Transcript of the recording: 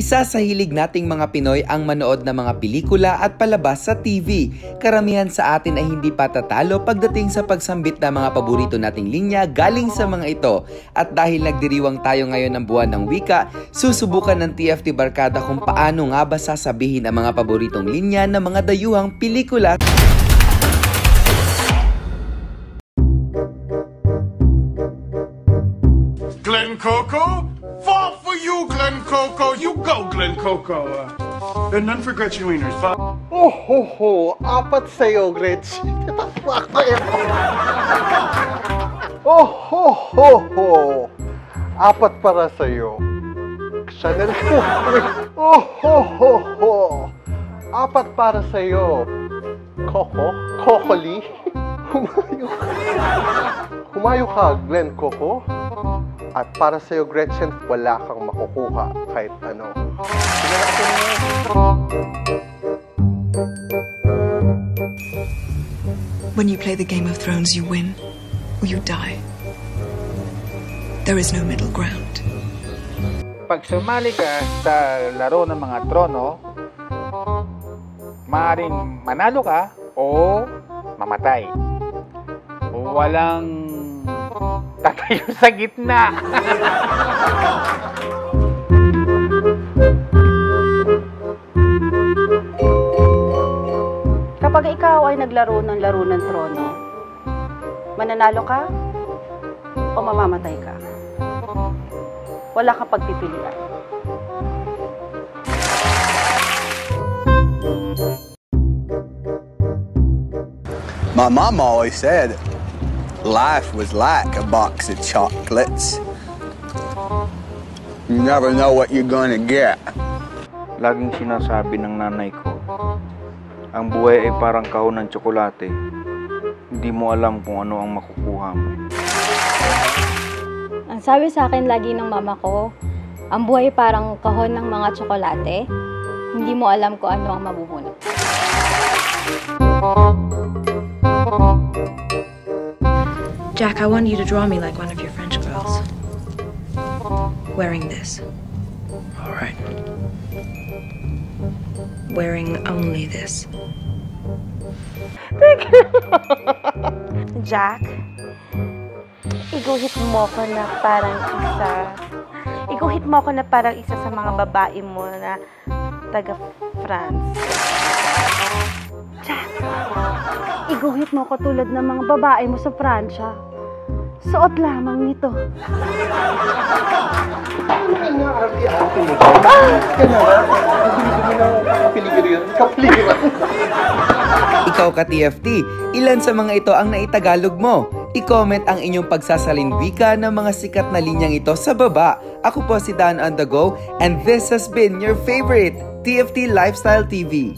Isa sa hilig nating mga Pinoy ang manood ng mga pelikula at palabas sa TV. Karamihan sa atin ay hindi patatalo pagdating sa pagsambit ng mga paborito nating linya galing sa mga ito. At dahil nagdiriwang tayo ngayon ng buwan ng wika, susubukan ng TFT Barkada kung paano nga ba sasabihin ang mga paboritong linya ng mga dayuhang pelikula. Glen Coco? Fall for you, Glen Coco. You go, Glen Coco. Uh, and none for Gretchen Wieners. Oh, ho, ho. Apat sa'yo, Gretch. Oh, ho, ho, ho. Apat para sa'yo. Chanel. Oh, ho, ho, ho. Apat para sa'yo. Coco? Coco Lee? Ka. Humayo ka, Glenn Coco. At para sa'yo, Gretchen, wala kang makukuha kahit ano. When you play the Game of Thrones, you win or you die. There is no middle ground. Pag sumali ka sa laro ng mga trono, maaaring manalo ka o mamatay. Walang tatayo sa gitna. Kapag ikaw ay naglaro ng laro ng trono, mananalo ka o mamamatay ka. Wala kang pagpipilian. My mom always said life was like a box of chocolates. You never know what you're gonna get. Laging sinasabi ng nanay ko, ang buhay ay parang kahon ng tsokolate. Hindi mo alam kung ano ang makukuha mo. Ang sabi sa akin lagi ng mama ko, ang buhay parang kahon ng mga tsokolate. Hindi mo alam kung ano ang mabubunot. Jack, I want you to draw me like one of your French girls. Wearing this. All right. Wearing only this. Jack, iguhit mo ko na parang isa. Iguhit mo ko na parang isa sa mga babae mo na taga France. Jack, iguhit mo ko tulad ng mga babae mo sa Pransya. Suot lamang nito. Ang nga, arte-arte mo dyan. Nga. Kapiligiran. Ikaw ka TFT, ilan sa mga ito ang naitagalog mo? I-comment ang inyong pagsasalinwika ng mga sikat na linyang ito sa baba. Ako po si Dan on the go and this has been your favorite TFT Lifestyle TV.